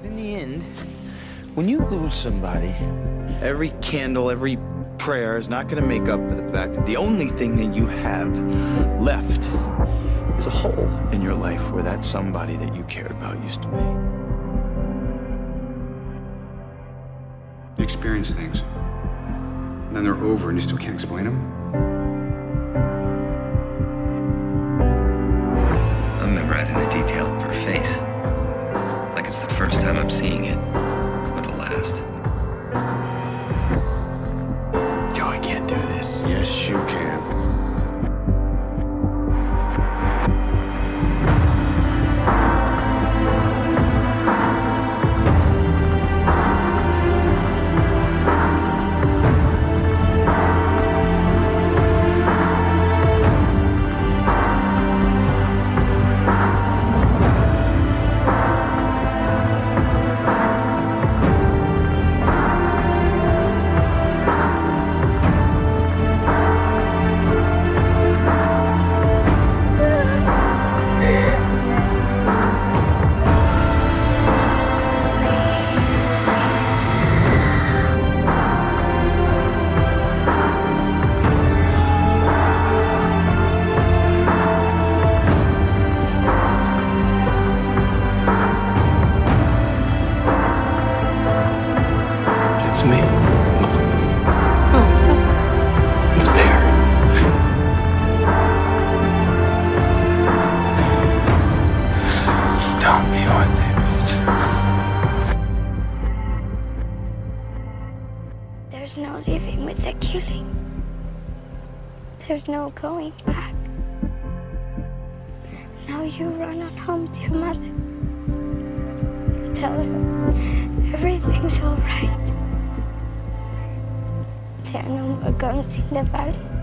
Because in the end, when you lose somebody, every candle, every prayer is not going to make up for the fact that the only thing that you have left is a hole in your life where that somebody that you cared about used to be. You experience things, and then they're over, and you still can't explain them. I'm memorizing the detail of her face. Like it's the first time I'm seeing it, or the last. Joe, I can't do this. Yes, you can. There's no living with the killing. There's no going back. Now you run on home to your mother. You tell her everything's all right. There are no more guns in the valley.